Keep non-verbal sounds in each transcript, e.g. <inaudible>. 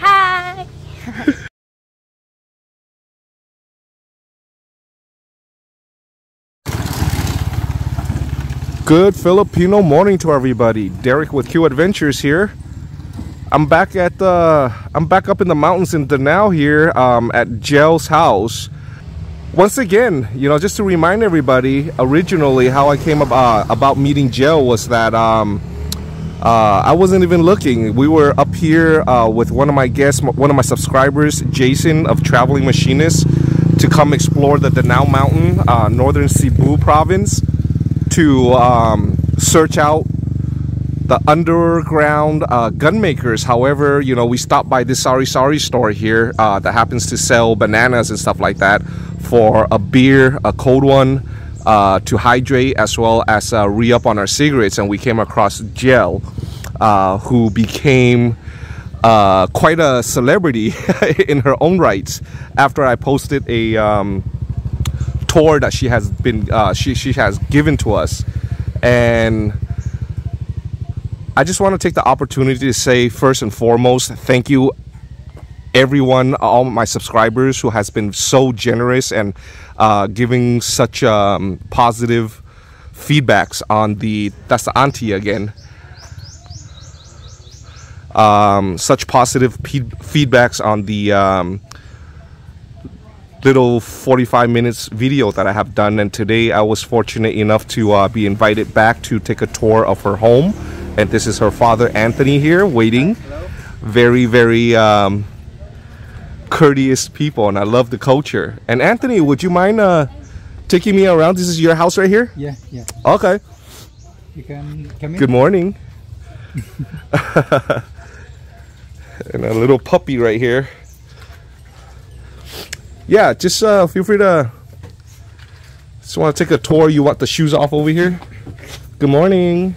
Hi. Good Filipino morning to everybody. Derek with Q Adventures here. I'm back at the I'm back up in the mountains in Danao here um, at Gel's house. Once again, you know, just to remind everybody, originally how I came ab- uh, about meeting Gel was that um, uh, I wasn't even looking. We were up here uh, with one of my guests, one of my subscribers, Jason of Traveling Machinist, to come explore the Danao Mountain, uh, northern Cebu province, to um, search out the underground uh, gun makers. However, you know, we stopped by this sari-sari store here uh, that happens to sell bananas and stuff like that for a beer, a cold one, uh, to hydrate as well as uh, re up on our cigarettes. And we came across Gel, uh, who became uh, quite a celebrity <laughs> in her own rights after I posted a. Um, tour that she has been uh, she she has given to us, and I just want to take the opportunity to say first and foremost, thank you everyone, all my subscribers who has been so generous and uh, giving such um, positive feedbacks on the that's the auntie again. Um, such positive feedbacks on the um, little 45 minutes video that I have done. And today I was fortunate enough to uh, be invited back to take a tour of her home. And this is her father, Anthony, here waiting. Very, very um, courteous people, and I love the culture. And Anthony, would you mind uh, taking me around? This is your house right here? Yeah, yeah. Okay. You can come in. Good morning. <laughs> and a little puppy right here. Yeah, just uh, feel free to. Just want to take a tour. You want the shoes off over here? Good morning.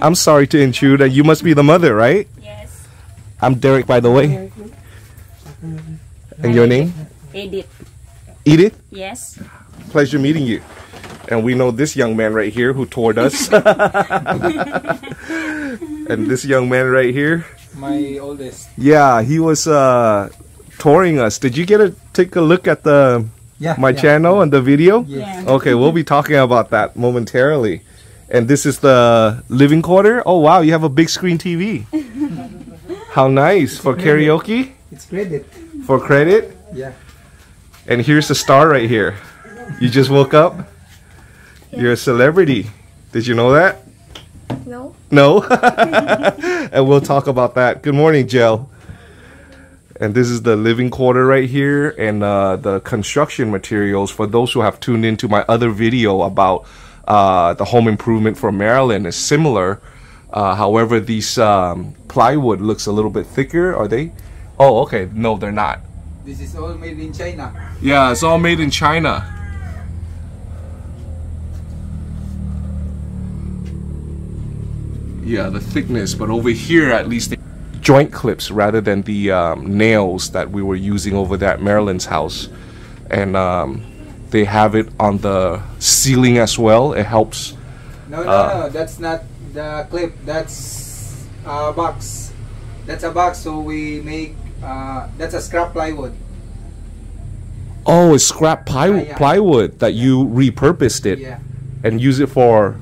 I'm sorry to intrude. You must be the mother, right? Yes. I'm Derek, by the way. And your name? Edit. Edith. Yes. Pleasure meeting you. And we know this young man right here who toured us. <laughs> <laughs> and this young man right here. My oldest. Yeah, he was uh touring us. Did you get to take a look at the Yeah. my yeah. channel and the video? Yes. Yeah. Okay, we'll be talking about that momentarily. And this is the living quarter. Oh wow, you have a big screen TV. <laughs> How nice for karaoke, It's credit. For credit. Yeah. And here's the star right here. You just woke up. You're a celebrity. Did you know that? No. No. <laughs> and we'll talk about that. Good morning, Gel. And this is the living quarter right here and uh, the construction materials for those who have tuned into my other video about uh, the home improvement for Maryland is similar. Uh, however, these um, plywood looks a little bit thicker. Are they? Oh, okay. No, they're not. This is all made in China. Yeah, it's all made in China. Yeah, the thickness, but over here at least they joint clips rather than the um, nails that we were using over there at Maryland's house. And um, they have it on the ceiling as well. It helps. No, no, Ah. no. That's not the clip. That's a box. That's a box. So we make. Uh, that's a scrap plywood. Oh, it's scrap ply- Yeah, yeah. plywood that you repurposed it Yeah. and use it for.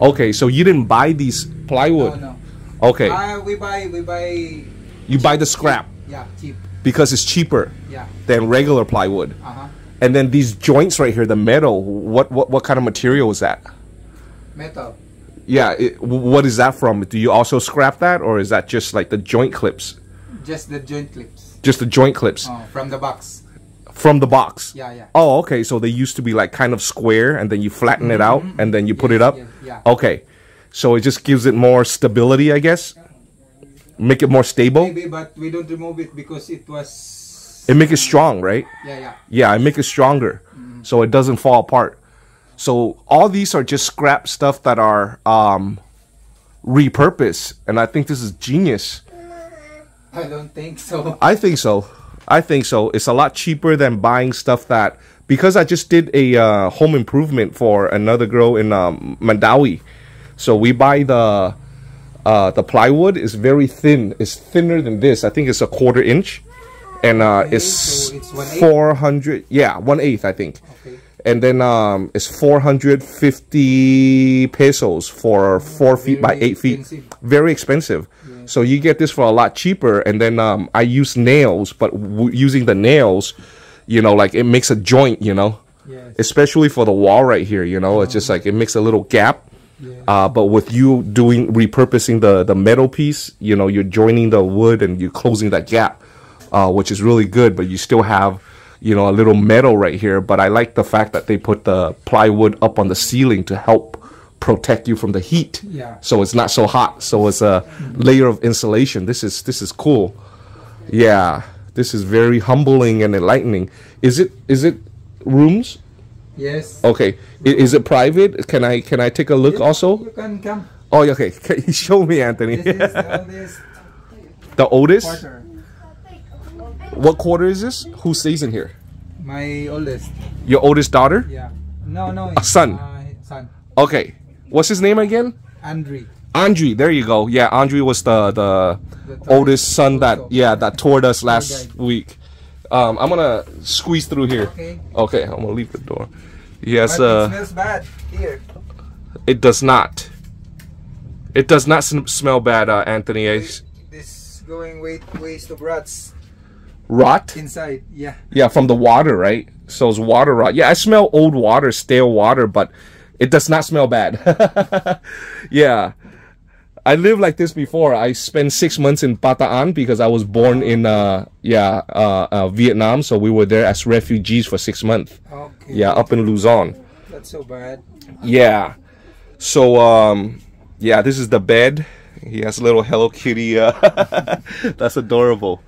Okay, so you didn't buy these plywood. No, no. Okay, Uh, we buy. We buy. you buy the scrap. Yeah, cheap. because it's cheaper Yeah. than regular plywood. Uh huh. And then these joints right here, the metal, what what, what kind of material is that? Metal. Yeah, it, what is that from? Do you also scrap that, or is that just like the joint clips? Just the joint clips. Just the joint clips Oh, from the box. from the box. Yeah, yeah. Oh, okay. So they used to be like kind of square, and then you flatten it out, and then you put it up. Yes, yes, yeah. Okay, so it just gives it more stability, I guess. Make it more stable. Maybe, but we don't remove it because it was. It make it strong, right? Yeah, yeah. Yeah, I make it stronger so it doesn't fall apart. So all these are just scrap stuff that are um, repurposed, and I think this is genius. <laughs> I don't think so. I think so. I think so. It's a lot cheaper than buying stuff that because I just did a uh, home improvement for another girl in um, Mandaue. So we buy the Uh, the plywood is very thin. It's thinner than this. I think it's a quarter inch, and uh, it's, so it's four hundred. Yeah, one eighth, I think. Okay. And then um, it's four hundred fifty pesos for four feet by eight feet. Very expensive. So you get this for a lot cheaper. And then um, I use nails, but w- using the nails, you know, like it makes a joint. You know Yes. especially for the wall right here you know it's just like it makes a little gap Yeah. uh, but with you doing repurposing the the metal piece you know you're joining the wood and you're closing that gap uh, which is really good but you still have you know a little metal right here but i like the fact that they put the plywood up on the ceiling to help protect you from the heat Yeah. so it's not so hot so it's a layer of insulation this is this is cool yeah this is very humbling and enlightening is it is it rooms Yes. Okay. I- Is it private? Can I can I take a look also? You can come. Oh, okay. <laughs> Can you show me, Anthony? This is the <laughs> oldest the oldest? quarter. What quarter is this? Who stays in here? My oldest. Your oldest daughter? Yeah. No, no. A son. Uh, son. Okay. What's his name again? Andre. Andre. There you go. Yeah, Andre was the the The oldest son that yeah that toured us last week. Um, I'm gonna squeeze through here. Okay. Okay, I'm gonna leave the door. Yes, But it uh, smells bad here. it does not. It does not sm- smell bad, uh, Anthony. This going wait waste of rats Rot? inside. Yeah. Yeah, from the water, right? So it's water rot. Yeah, I smell old water, stale water, but it does not smell bad. <laughs> yeah. I lived like this before. I spent six months in Bataan because I was born in uh yeah uh, uh Vietnam. So we were there as refugees for six months. Okay. Yeah, up in Luzon. That's so bad. Yeah. So um yeah, this is the bed. He has a little Hello Kitty. Uh, <laughs> that's adorable.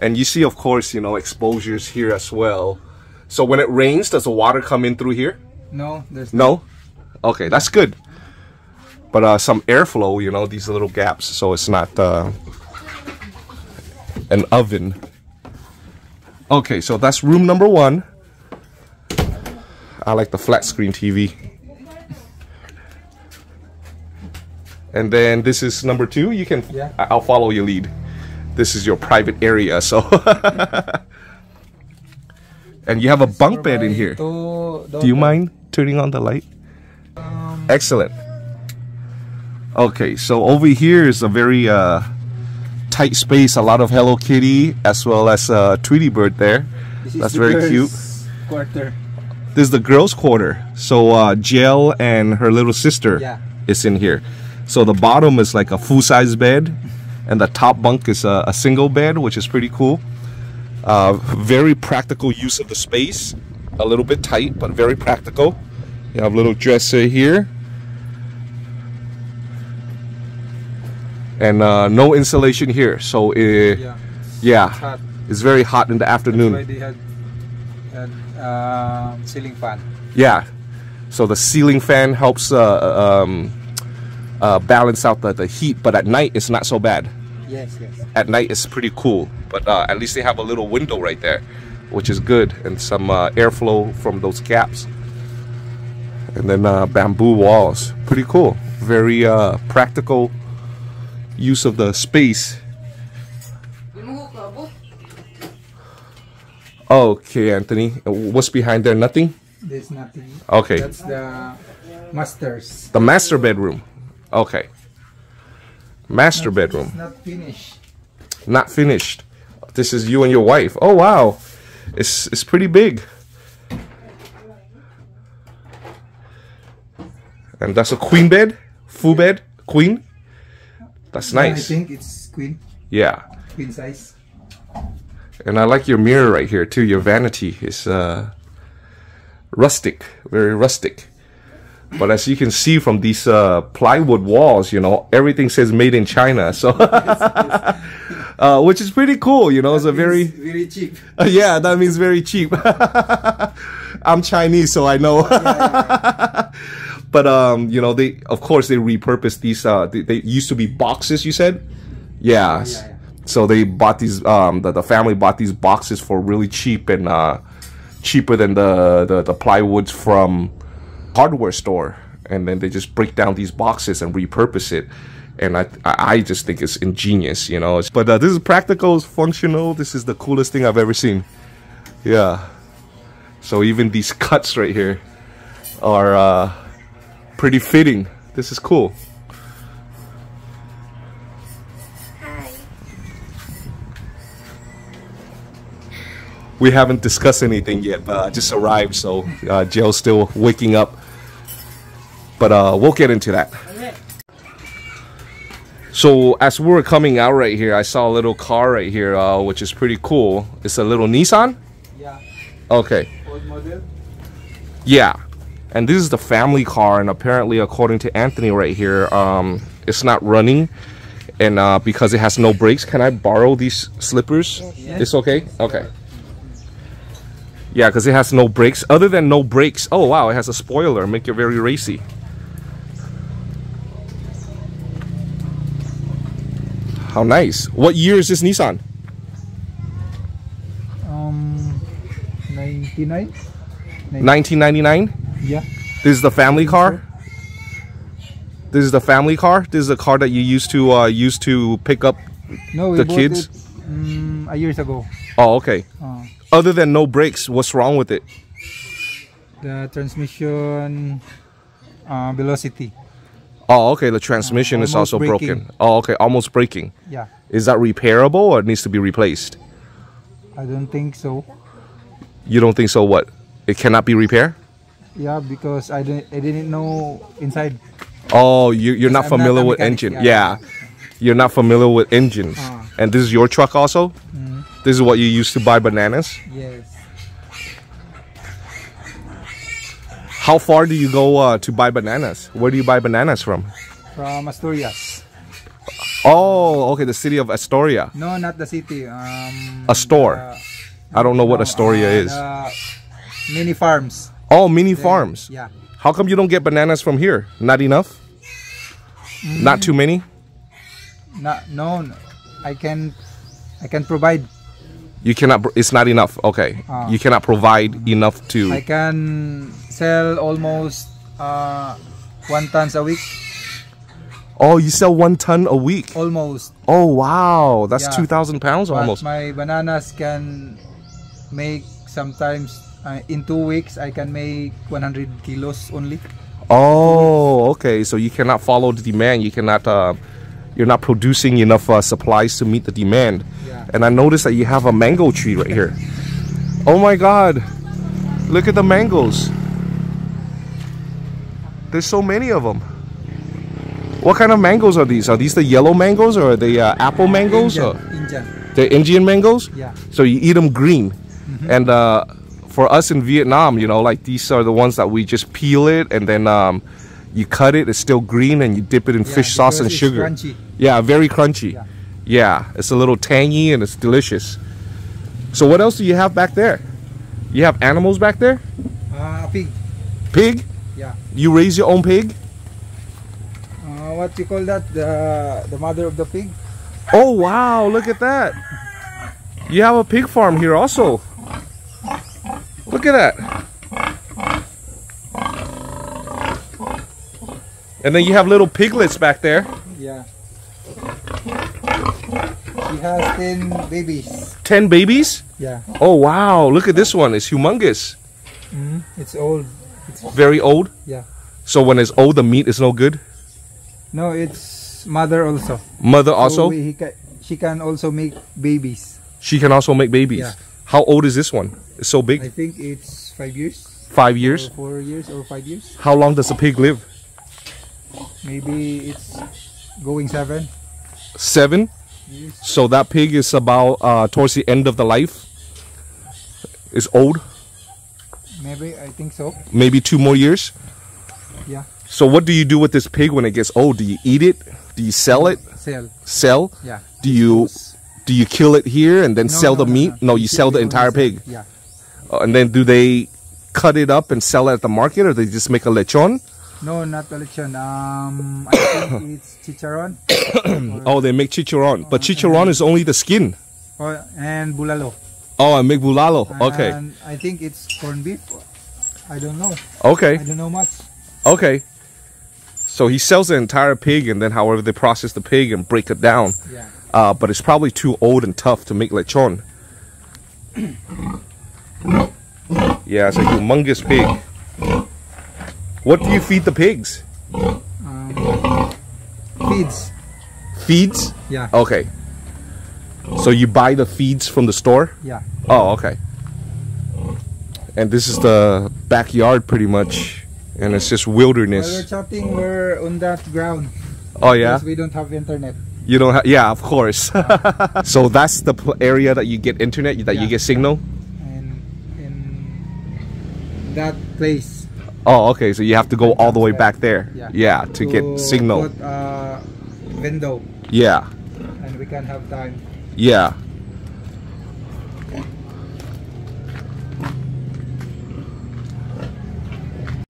And you see, of course, you know exposures here as well. So when it rains, does the water come in through here? No, there's No. Okay, that's good. But uh, some airflow, you know, these little gaps, so it's not uh, an oven. Okay, so that's room number one. I like the flat screen TV. And then this is number two. You can, Yeah. I'll follow your lead. This is your private area, so. <laughs> and you have a bunk bed in here. Do you mind turning on the light? Excellent. Okay, so over here is a very uh, tight space. A lot of Hello Kitty as well as uh, Tweety Bird there. This is That's the very girls' cute. Quarter. This is the girls' quarter. So uh, Jill and her little sister Yeah. is in here. So the bottom is like a full-size bed, and the top bunk is a, a single bed, which is pretty cool. Uh, very practical use of the space. A little bit tight, but very practical. You have a little dresser here. And uh, no insulation here, so uh, Yeah. yeah, Hot. it's very hot in the That's why afternoon. they had, had um, ceiling fan. Yeah. So the ceiling fan helps uh, um, uh, balance out the, the heat, but at night it's not so bad. Yes, yes. At night it's pretty cool, but uh, at least they have a little window right there, which is good, and some uh, airflow from those gaps. And then uh, bamboo walls, pretty cool. Very uh, practical use of the space. Okay, Anthony, uh, what's behind there? Nothing. There's nothing. Okay. That's the masters. The master bedroom. Okay. Master bedroom. It's not finished. Not finished. This is you and your wife. Oh wow. It's it's pretty big. And that's a queen bed? Full bed? Queen? That's I nice. think it's queen. Yeah. Queen size. And I like your mirror right here too. Your vanity is uh rustic, very rustic. But as you can see from these uh, plywood walls, you know, everything says made in China. <laughs> So, <laughs> uh, which is pretty cool, you know, it's a very, very cheap. <laughs> yeah, that means very cheap. I'm Chinese, so I know. But, um, you know, they, of course, they repurposed these, uh, they, they used to be boxes, you said? Yeah. yeah, yeah. So they bought these, um, the, the family bought these boxes for really cheap and, uh, cheaper than the, the, the plywoods from hardware store. And then they just break down these boxes and repurpose it. and I I I just think it's ingenious, you know. But uh, this is practical, it's functional. This is the coolest thing I've ever seen. Yeah. So even these <laughs> cuts right here are uh, pretty fitting. This is cool. Hi. We haven't discussed anything yet. but I just arrived, so uh, Jill's still waking up. But uh, we'll get into that. So as we were coming out right here, I saw a little car right here, uh, which is pretty cool. It's a little Nissan. Yeah. Okay. Old model. Yeah. And this is the family car, and apparently, according to Anthony right here, um, it's not running, and uh, because it has no brakes. Can I borrow these slippers? Yes. It's okay. Okay. Yeah, because it has no brakes. Other than no brakes, oh wow, it has a spoiler, make it very racy. How nice! What year is this Nissan? Um, 99. 1999. Yeah. This is the family car. This is the family car. This is the car that you used to uh, used to pick up. No, The kids? it mm, a years ago. Oh, okay. Uh, Other than no brakes, what's wrong with it? the transmission uh, velocity. Oh, okay. The transmission is also braking. broken. Oh, okay. Almost breaking. Yeah. Is that repairable or it needs to be replaced? I don't think so. You don't think so? What? It cannot be repaired? Yeah, because I didn't I didn't know inside. Oh, you, you're not I'm familiar a with mechanic, engine. yeah, Yeah. You're not familiar with engines. Ah. And this is your truck also? Mm, This is what you used to buy bananas? yes. How far do you go uh, to buy bananas? Where do you buy bananas from? From Asturias. Oh, okay, the city of Astoria. No, not the city. Um, A store. the- I don't know what Astoria uh, is. mini farms. Oh, mini farms. Yeah. How come you don't get bananas from here? Not enough? Not too many? Not, no, no, I can I can provide. You cannot, it's not enough. Okay. Ah. You cannot provide enough to. I can sell almost uh, one tons a week. Oh, you sell one ton a week. Almost. Oh, wow. That's Yeah. 2,000 pounds But almost. my bananas can make sometimes uh, in two weeks I can make 100 kilos only. Oh, okay. So you cannot follow the demand. You cannot. Uh, you're not producing enough uh, supplies to meet the demand. Yeah. And I noticed that you have a mango tree right here. Oh my God! Look at the mangoes. There's so many of them. What kind of mangoes are these? Are these the yellow mangoes or are they uh, apple mangoes? Indian, Or Indian. they're Indian mangoes. Yeah. So you eat them green. And uh, for us in Vietnam, you know, like these are the ones that we just peel it and then um, you cut it. It's still green and you dip it in Yeah, fish sauce and sugar. crunchy. Yeah, very crunchy. Yeah. Yeah, it's a little tangy and it's delicious. So what else do you have back there? You have animals back there? Uh, pig. Pig? Yeah. You raise your own pig? Uh, what you call that? The the mother of the pig. Oh wow, look at that. You have a pig farm here also. Look at that. And then you have little piglets back there. Yeah. She has 10 babies. 10 babies? Yeah. Oh wow, look at this one. It's humongous. Mm, it's old. It's, Very old. yeah. So when it's old, the meat is no good. No, it's mother also. Mother So also, we- he ca- she can also make babies. she can also make babies. Yeah. How old is this one? It's so big. I think it's five years. Five years. Four years or five years. How long does a pig live? Maybe it's going seven Seven. So that pig is about uh, towards the end of the life. Is old. Maybe I think so. Maybe two more years. Yeah. So what do you do with this pig when it gets old? Do you eat it? Do you sell it? Sell. Sell? Yeah. Do you do you kill it here and then No, sell no, the no, meat? no. No, you sell the entire pig. Yeah. Uh, and then do they cut it up and sell it at the market, or they just make a lechon? No, not lechon. Um, I think <coughs> it's chicharron. <coughs> Oh, they make chicharron, but chicharron is only the skin. or, and bulalo. Oh, and make bulalo. Okay, And I think it's corned beef. I don't know. okay, I don't know much. okay. So he sells the entire pig, and then however they process the pig and break it down. Yeah. Uh, but it's probably too old and tough to make lechon. yeah, it's a humongous pig. What do you feed the pigs? Um, feeds. Feeds? Yeah. Okay. So you buy the feeds from the store? Yeah. Oh, okay. And this is the backyard pretty much. And it's just While we're wilderness. chatting, we're on that ground. Oh, yeah? Because we don't have internet. You don't have, yeah, of course. <laughs> so that's the pl- area that you get internet, that you get signal? And in that place. Oh, okay. So you have to go all the way back there. Yeah. to get signal. Put, uh, window. Yeah, And we can have time. yeah.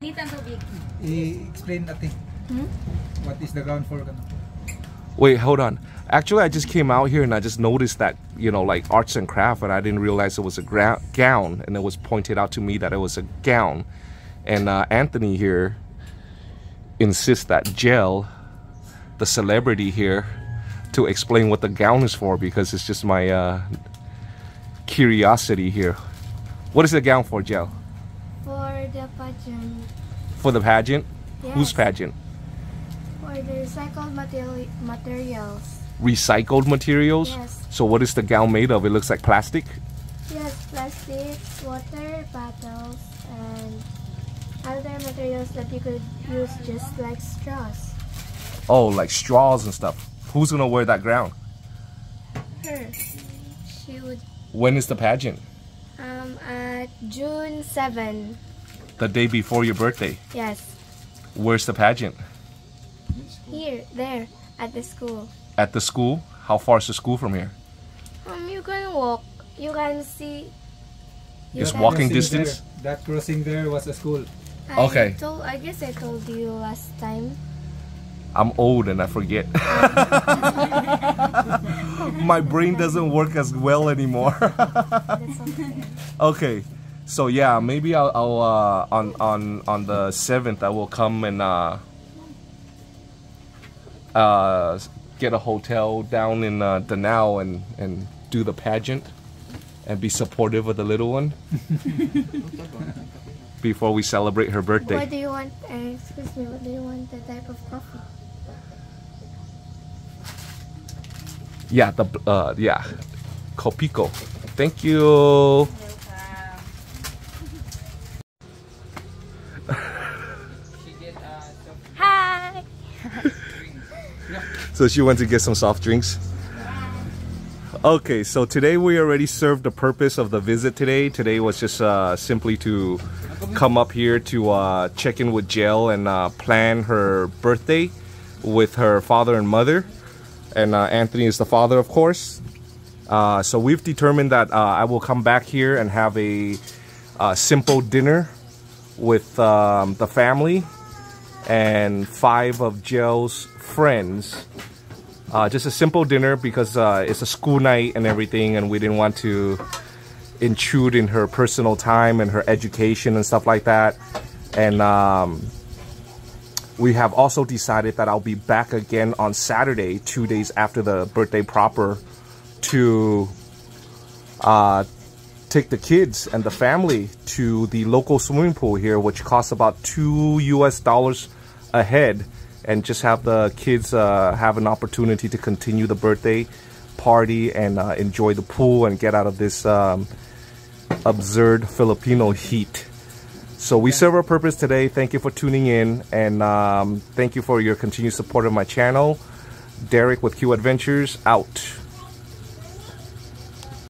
Dito ang tubig. I-explain natin. Hmm? What is the ground for? Ano? Wait, hold on. Actually, I just came out here and I just noticed that, you know, like arts and craft, and I didn't realize it was a gra- gown. And it was pointed out to me that it was a gown. And uh, Anthony here insists that Gel, the celebrity here, to explain what the gown is for because it's just my uh, curiosity here. What is the gown for, Gel? For the pageant. For the pageant? Yes. Whose pageant? For the recycled materi- materials. Recycled materials? Yes. So, what is the gown made of? It looks like plastic? Yes, plastic, water bottles, and other materials that you could use just like straws. Oh, like straws and stuff. Who's gonna wear that gown? Her. She would When is the pageant? um at June 7. The day before your birthday. Yes. Where's the pageant? Here, there, at the school. At the school? How far is the school from here? Um, you can walk. You can see. You It's can- walking distance? There, that crossing there was a school. I Okay. Told, I guess I told you last time. I'm old and I forget. <laughs> My brain doesn't work as well anymore. Okay. <laughs> okay. So yeah, maybe I'll, I'll uh, on on on the seventh I will come and uh, uh, get a hotel down in uh, Danao and and do the pageant and be supportive of the little one <laughs> before we celebrate her birthday. What do you want? Uh, excuse me. What do you want? The type of coffee? Yeah, the uh, yeah, Kopiko. Thank you. So she went to get some soft drinks. Okay, so today we already served the purpose of the visit today. Today was just uh, simply to come up here to uh, check in with Jill and uh, plan her birthday with her father and mother. And uh, Anthony is the father, of course. Uh, so we've determined that uh, I will come back here and have a, simple dinner with um, the family and five of Jill's friends. Uh, just a simple dinner because uh, it's a school night and everything, and we didn't want to intrude in her personal time and her education and stuff like that. And um, we have also decided that I'll be back again on Saturday, two days after the birthday proper, to uh, take the kids and the family to the local swimming pool here, which costs about two US dollars a head, and just have the kids uh, have an opportunity to continue the birthday party and uh, enjoy the pool and get out of this um, absurd Filipino heat. So we serve our purpose today. Thank you for tuning in, and um, thank you for your continued support of my channel. Derek with Q Adventures out.